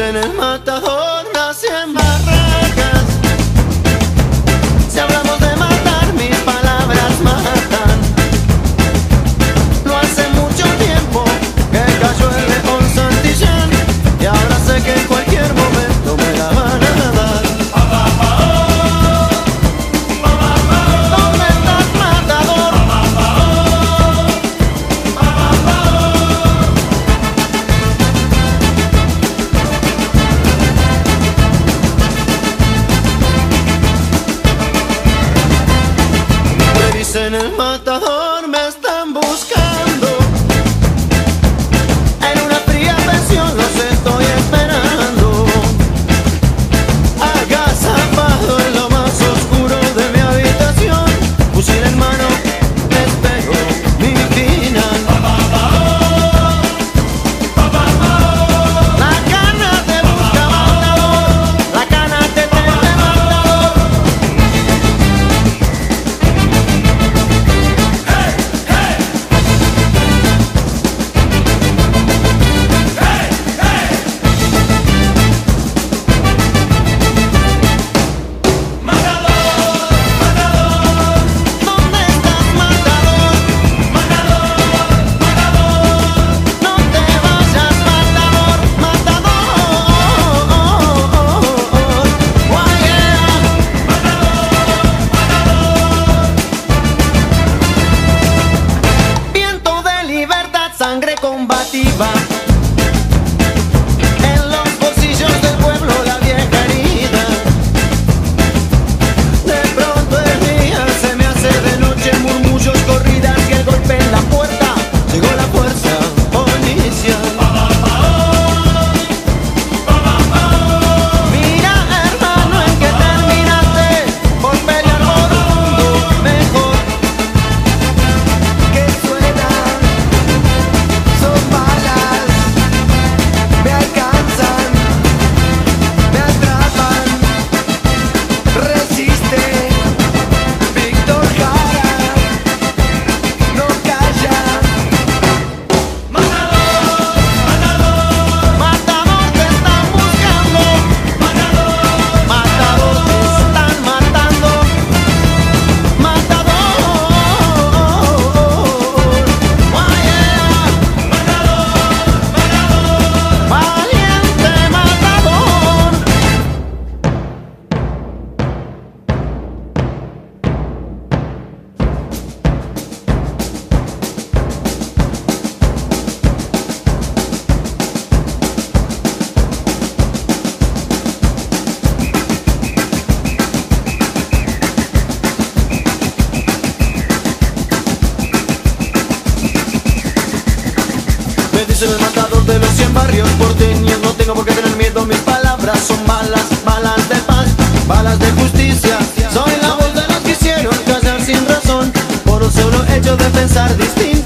en el matador. dicen el matador. sangre combativa. no tengo por qué tener miedo, mis palabras son malas, balas de paz, balas de justicia. Soy la voz de los que hicieron callar sin razón, por un solo hecho de pensar distinto.